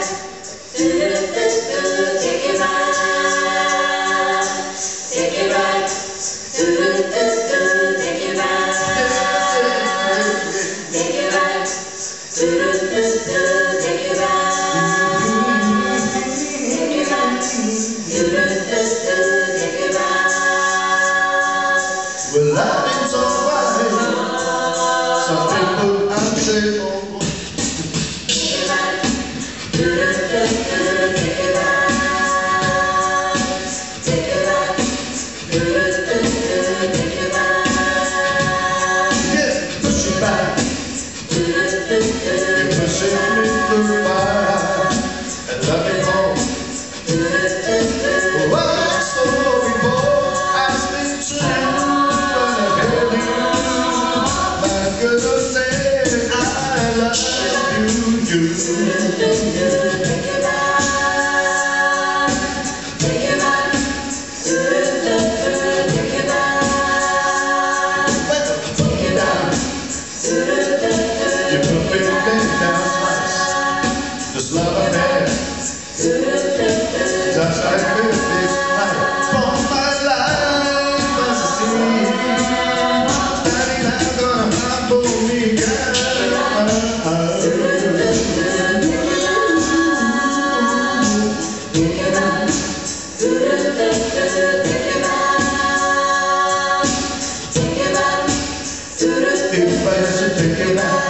eyes. you. If I should take it out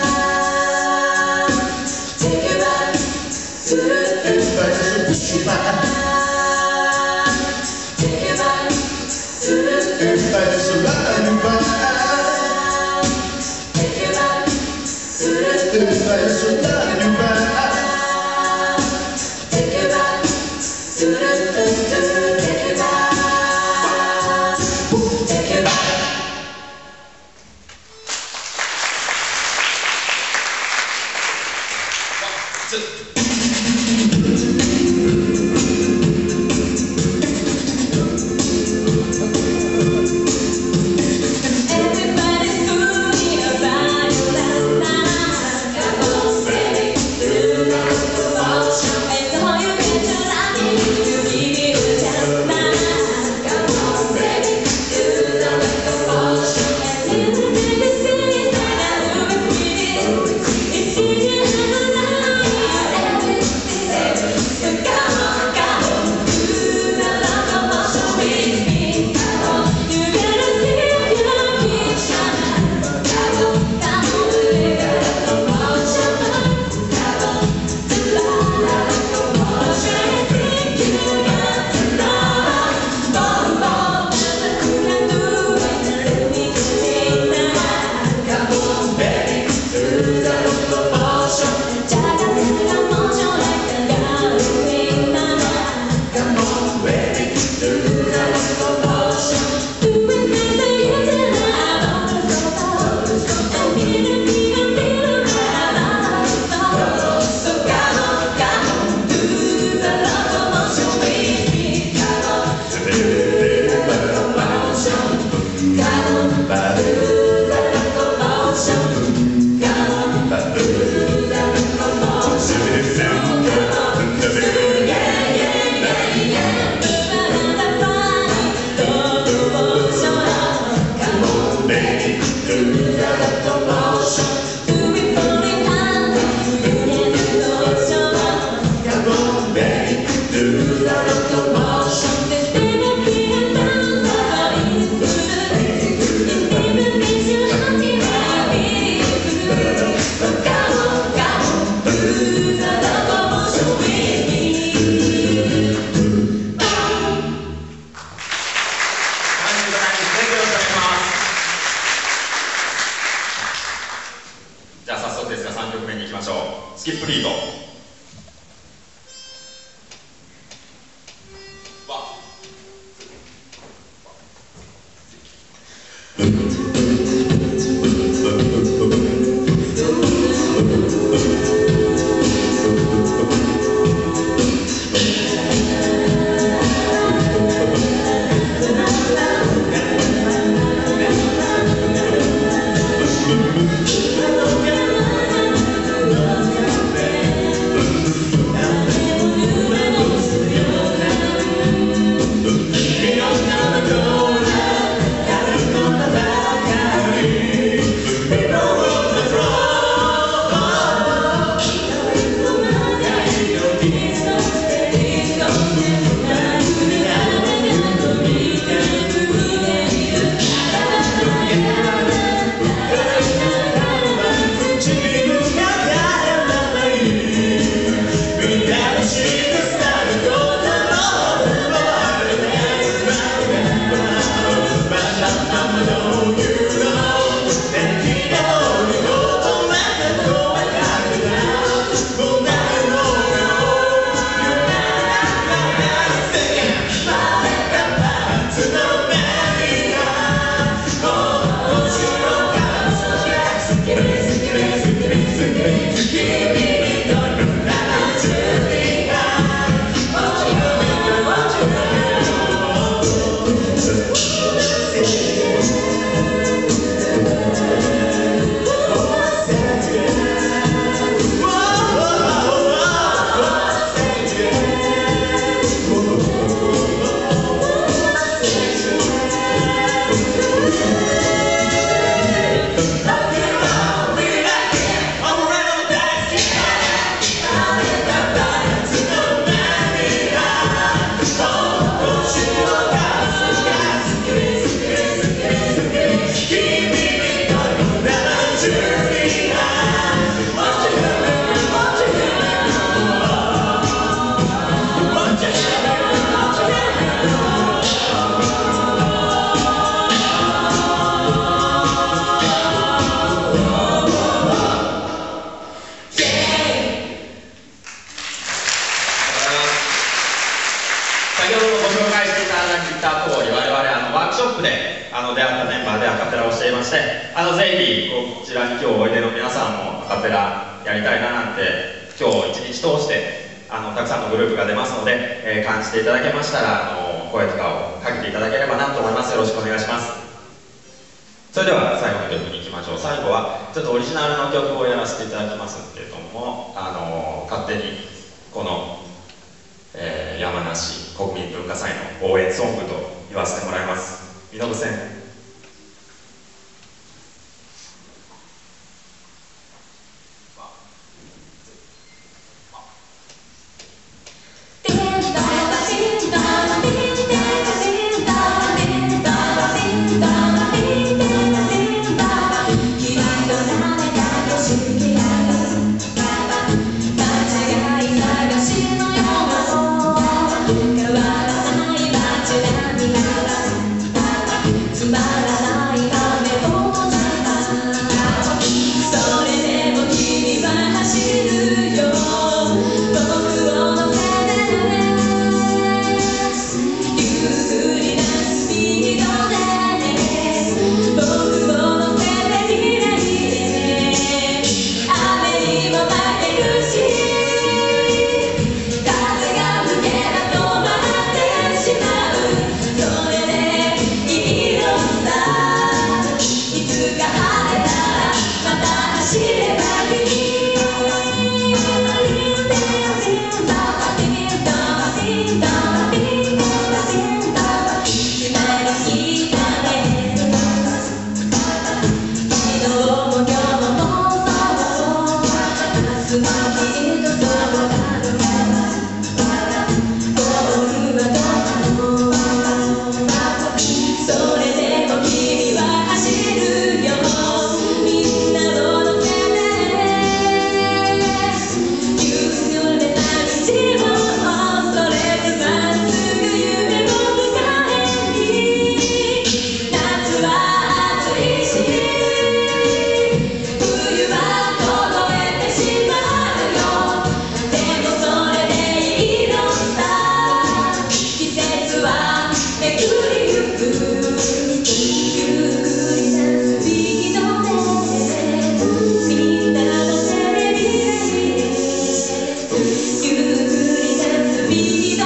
じゃあ早速ですが3曲目にいきましょう。スキップリード。から聞いた通我々あのワークショップであの出会ったメンバーでアカペラをしていましてあのぜひこちらに今日おいでの皆さんもアカペラやりたいななんて今日一日通してあのたくさんのグループが出ますので、えー、感じていただけましたらあの声とかをかけていただければなと思います。よろしくお願いします。それでは最後の曲に行きましょう。最後はちょっとオリジナルの曲をやらせていただきますけれどもあの勝手にこの、えー、山梨国民文化祭の応援ソングと言わせてもらいます。身延線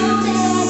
I'll